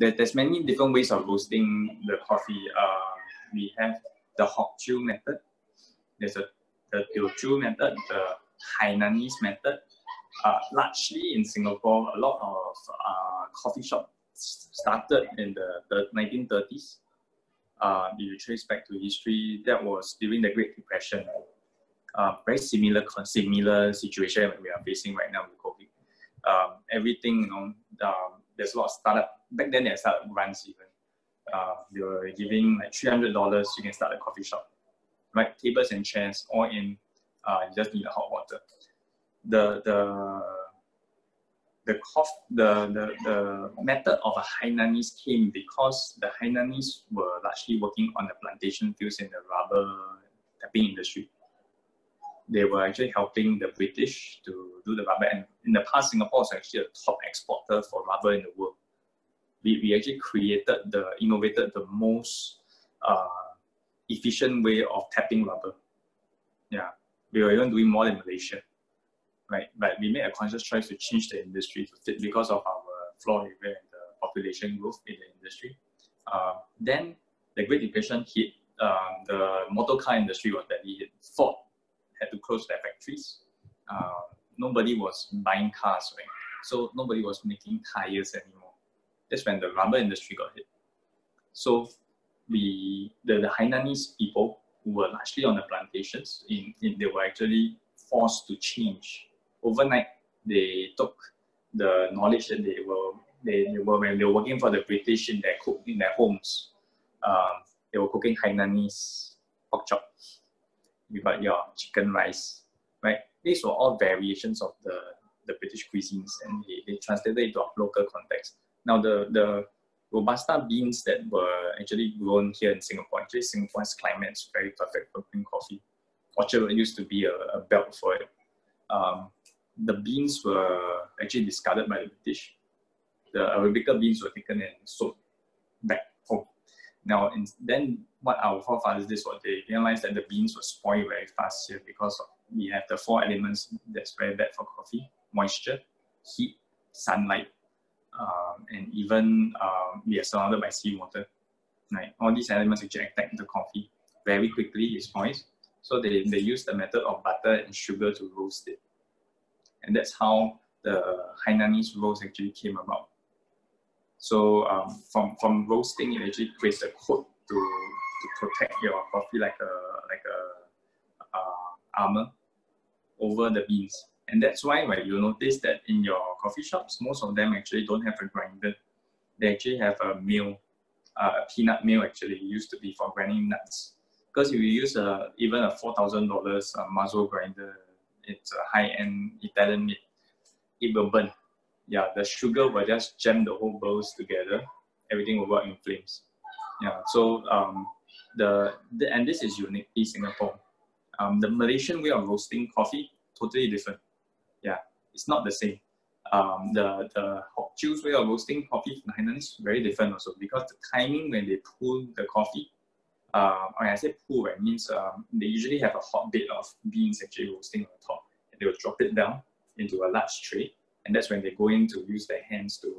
there, there's many different ways of roasting the coffee. Uh, we have the Hock Chew method. There's a the Teochew method, the Hainanese method. Uh, largely in Singapore, a lot of uh, coffee shops started in the, the 1930s. Uh, if you trace back to history, that was during the Great Depression. Uh, very similar similar situation we are facing right now with COVID. Um, everything, you know, um, there's a lot of startup. Back then, they started grants even. Uh, they were giving like $300, you can start a coffee shop. Right, tables and chairs, all in, uh, you just need a hot water. The, the the, cof, the, the, the method of a Hainanese came because the Hainanese were largely working on the plantation fields in the rubber tapping industry. They were actually helping the British to do the rubber. And in the past, Singapore was actually a top exporter for rubber in the world. We, we actually created the, innovated the most uh, efficient way of tapping rubber. Yeah, we were even doing more than Malaysia right? But we made a conscious choice to change the industry to fit because of our floor area and the population growth in the industry. Uh, then the Great Depression hit. Um, the motor car industry was badly hit. Ford had to close their factories. Uh, nobody was buying cars, right? So nobody was making tires anymore. That's when the rubber industry got hit. So we, the, the Hainanese people who were largely on the plantations, in, in, they were actually forced to change overnight they took the knowledge that they were they, they were when they were working for the British in their in their homes. Um, they were cooking Hainanese pork chop. You got your chicken rice, right? These were all variations of the, the British cuisines and they, they translated into local context. Now the, the Robusta beans that were actually grown here in Singapore, actually Singapore's climate is very perfect for green coffee. Orchard used to be a, a belt for it. Um, the beans were actually discarded by the British. The Arabica beans were taken and sold back home. Now, in, then what our forefathers did was they realized that the beans were spoiled very fast here because we have the four elements that's very bad for coffee, moisture, heat, sunlight, um, and even um, we are surrounded by seawater. Right? All these elements actually attack the coffee very quickly, it spoils. So they, they use the method of butter and sugar to roast it. And that's how the Hainanese roast actually came about. So um, from, from roasting, it actually creates a coat to, to protect your coffee like a, like a uh, armor over the beans. And that's why when you notice that in your coffee shops, most of them actually don't have a grinder. They actually have a mill, uh, a peanut mill actually used to be for grinding nuts. Because if you use a, even a $4,000 uh, Mazzer grinder, it's a high-end Italian meat, it will burn. Yeah, the sugar will just jam the whole bowls together. Everything will work in flames. Yeah, so um, the, the and this is uniquely Singapore. Um, the Malaysian way of roasting coffee totally different. Yeah, it's not the same. Um, the the Hock Chew's way of roasting coffee from Hainan is very different also because the timing when they pull the coffee uh, when I say pull, it means um, they usually have a hot bed of beans actually roasting on top. And they will drop it down into a large tray. And that's when they go in to use their hands to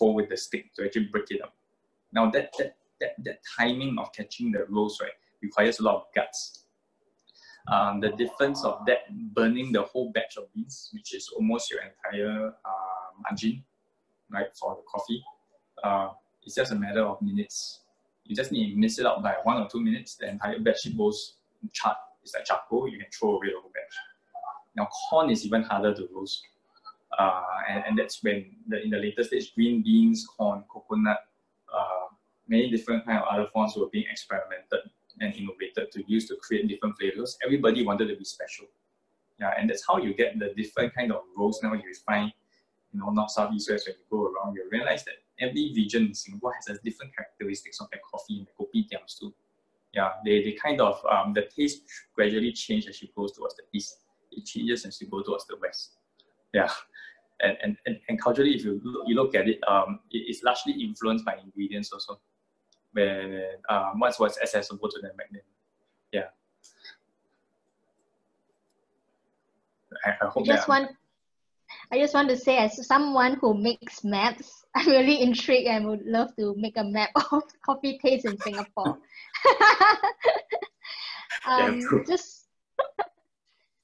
with the stick to actually break it up. Now that, that, that, that timing of catching the roast, right, requires a lot of guts. Um, the difference of that burning the whole batch of beans, which is almost your entire uh, margin, right, for the coffee, uh, it's just a matter of minutes you just need to miss it out by one or two minutes. The entire bedsheet goes charred. It's like charcoal. You can throw away the whole batch. Now corn is even harder to roast. Uh, and, and that's when the, in the later stage, green beans, corn, coconut, uh, many different kind of other forms were being experimented and innovated to use to create different flavors. Everybody wanted to be special. Yeah, and that's how you get the different kind of roast now you find, you know, not southeast west when you go around, you realize that every region in Singapore has a different characteristics of their coffee and the kopi tiams too. Yeah, they, they kind of, um, the taste gradually change as you go towards the east. It changes as you go towards the west. Yeah. And, and, and, and culturally, if you look, you look at it, um, it is largely influenced by ingredients also, where um, what was accessible to them back then. Yeah. I, I hope I just want I just want to say, as someone who makes maps, I'm really intrigued and would love to make a map of coffee taste in Singapore. um, yeah, just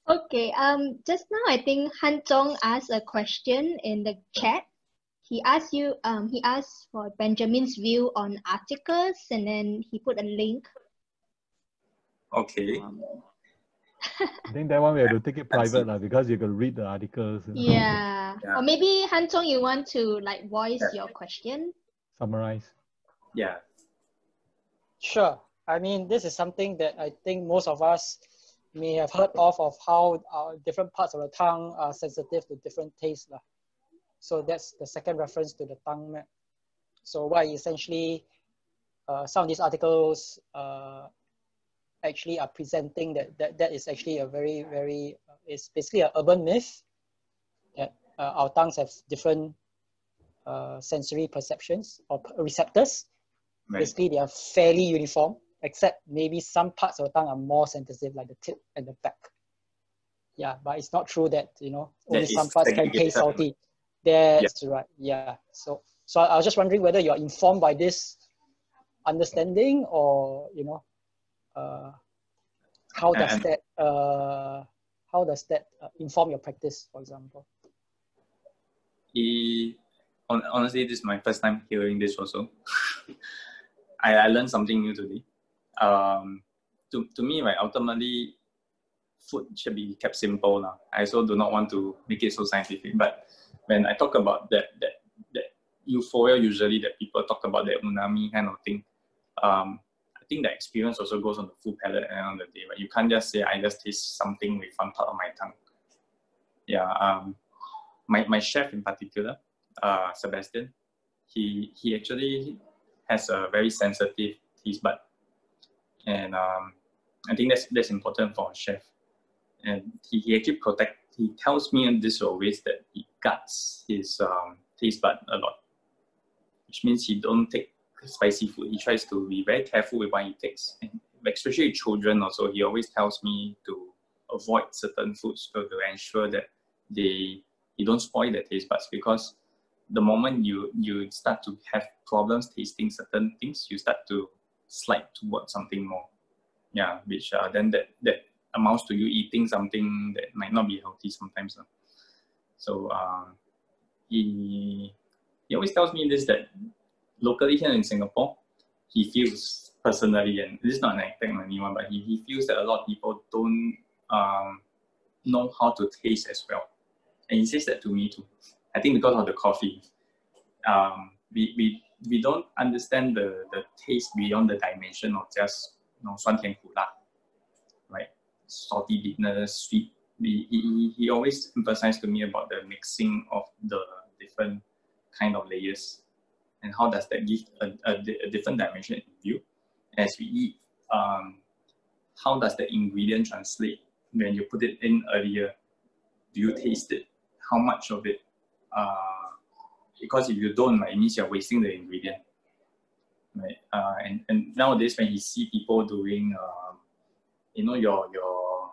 okay. Um, just now I think Han Zhong asked a question in the chat. He asked you. Um, he asked for Benjamin's view on articles, and then he put a link. Okay. Um, I think that one we have to take it private lah, because you can read the articles. yeah. Yeah. Or maybe Han Zhong, you want to like voice Yeah. your question? Summarize. Yeah. Sure. I mean, this is something that I think most of us may have heard of, of how uh, different parts of the tongue are sensitive to different tastes. lah. So that's the second reference to the tongue map. So what essentially, uh, some of these articles uh, actually are presenting that, that that is actually a very, very, uh, it's basically an urban myth that uh, our tongues have different uh, sensory perceptions or receptors Right. basically they are fairly uniform, except maybe some parts of the tongue are more sensitive, like the tip and the back. Yeah, but it's not true that you know only That some parts can taste salty. That's right. Yeah. So so I I was just wondering whether you're informed by this understanding or you know uh, how does And- that uh, how does that uh, inform your practice, for example? He, honestly, this is my first time hearing this also. I, I learned something new today. Um, to, to me, right, ultimately, food should be kept simple. Now. I also do not want to make it so scientific. But when I talk about that, that, that euphoria usually that people talk about, that umami kind of thing, um, I think the experience also goes on the full palate at the end of the day. But you can't just say, I just taste something with one part of my tongue. Yeah. Um, my, my chef in particular, uh, Sebastian, he, he actually has a very sensitive taste bud. And um, I think that's, that's important for a chef. And he, he actually protect, he tells me in this always that he guards his um, taste bud a lot, which means he don't take spicy food. He tries to be very careful with what he takes. And especially children also, he always tells me to avoid certain foods to, to ensure that they you don't spoil the taste buds because the moment you you start to have problems tasting certain things, you start to slide towards something more. Yeah, which uh, then that that amounts to you eating something that might not be healthy sometimes. uh. So um, he he always tells me this that locally here in Singapore, he feels personally, and this is not an attack on anyone, but he, he feels that a lot of people don't um, know how to taste as well. And he says that to me too. I think because of the coffee, um, we, we, we don't understand the, the taste beyond the dimension of just you know, 酸甜苦辣, right? Salty bitterness, sweet. He, he, he always emphasized to me about the mixing of the different kind of layers and how does that give a, a, di- a different dimension in view as we eat. Um, how does the ingredient translate when you put it in earlier? Do you taste it? How much of it? Uh, because if you don't, right, it means you're wasting the ingredient. Right? Uh, and, and nowadays, when you see people doing, um, you know, your your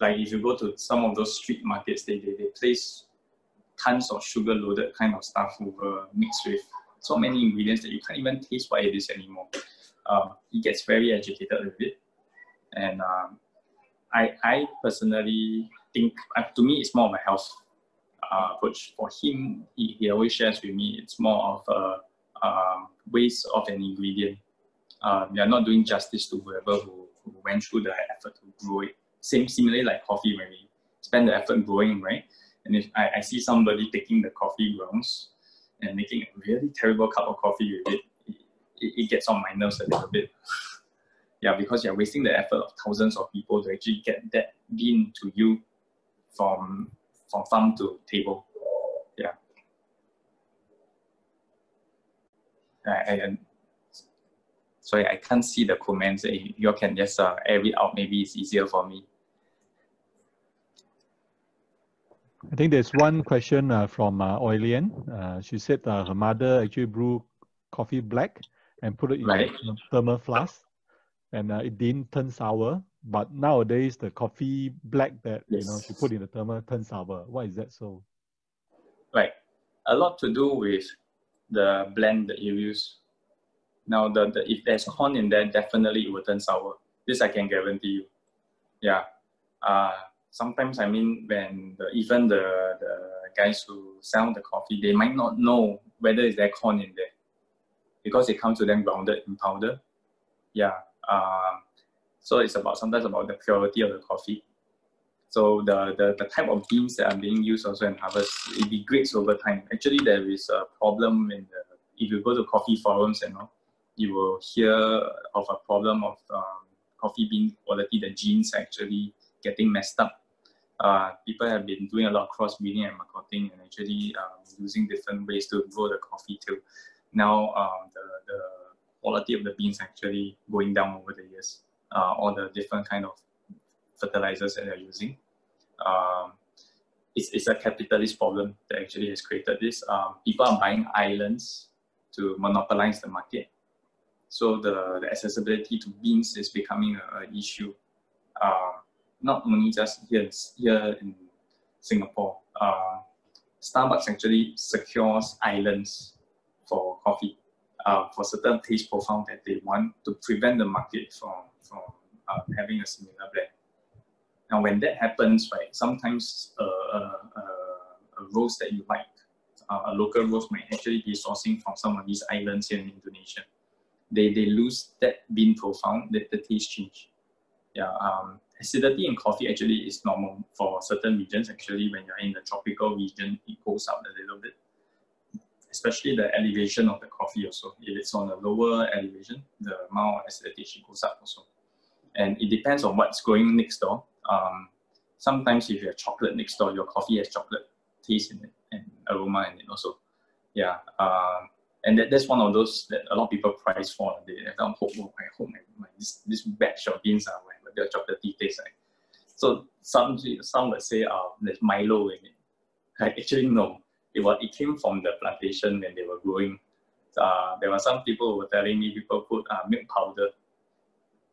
like if you go to some of those street markets, they, they, they place tons of sugar loaded kind of stuff over mixed with so many ingredients that you can't even taste what it is anymore. Um, he gets very agitated with it. And um, I, I personally think, uh, to me, it's more of a health approach. For him, he, he always shares with me, it's more of a um, waste of an ingredient. Um, you're not doing justice to whoever who, who went through the effort to grow it. Same, similarly like coffee, when we spend the effort growing, right? And if I, I see somebody taking the coffee grounds and making a really terrible cup of coffee with it, it, it gets on my nerves a little bit. yeah, because you're wasting the effort of thousands of people to actually get that bean to you from from farm to table. Yeah. I- sorry, I can't see the comments. You can just uh, air it out, maybe it's easier for me. I think there's one question uh, from uh, Oilian. Uh, she said uh, her mother actually brew coffee black and put it in Right. a thermal flask, and uh, it didn't turn sour. But nowadays, the coffee black that you know she put in the thermal turns sour. Why is that so? Right. a lot to do with the blend that you use. Now, the, the if there's corn in there, definitely it will turn sour. This I can guarantee you. Yeah. Uh, sometimes I mean when the, even the, the guys who sell the coffee, they might not know whether is there corn in there because it comes to them grounded in powder. Yeah. Um, so it's about sometimes about the purity of the coffee. So the, the, the type of beans that are being used also in harvest, it degrades over time. Actually, there is a problem in the, if you go to coffee forums and all, you will hear of a problem of um, coffee bean quality, the genes actually getting messed up. Uh, people have been doing a lot of crossbreeding and marketing and actually um, using different ways to grow the coffee too. Now um, the, the quality of the beans actually going down over the years. Uh, all the different kind of fertilizers that they're using. Um, it's, it's a capitalist problem that actually has created this. Um, people are buying islands to monopolize the market. So the, the accessibility to beans is becoming an issue. Uh, not only just here, here in Singapore. Uh, Starbucks actually secures islands for coffee uh, for certain taste profile that they want to prevent the market from, from uh, having a similar blend. Now, when that happens, right, sometimes uh, uh, a roast that you like, a local roast might actually be sourcing from some of these islands here in Indonesia. They, they lose that bean profile, that the taste change. Yeah, um, acidity in coffee actually is normal for certain regions. Actually, when you're in the tropical region, it goes up a little bit. Especially the elevation of the coffee also. If it's on a lower elevation, the amount of acidity goes up also. And it depends on what's going next door um, sometimes if you have chocolate next door, your coffee has chocolate taste in it and aroma in it also. Yeah. Um, and that, that's one of those that a lot of people price for. They have hope, oh, I hope my, my, this, this batch of beans are with their chocolatey taste. Right? So some some would say uh, there's Milo in it. Like, actually, no. It, was, it came from the plantation when they were growing. Uh, there were some people who were telling me people put uh, milk powder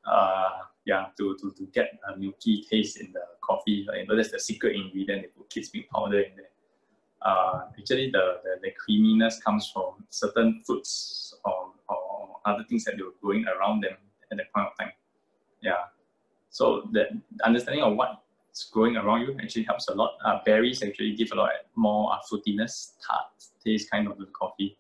uh, yeah, to, to, to get a milky taste in the coffee. You know, that's the secret ingredient. They put kids milk powder in there. Uh, actually, the, the, the, creaminess comes from certain fruits or, or other things that they were growing around them at that point of time. Yeah. So the understanding of what's growing around you actually helps a lot. Uh, berries actually give a lot more uh, fruitiness, tart taste kind of the coffee.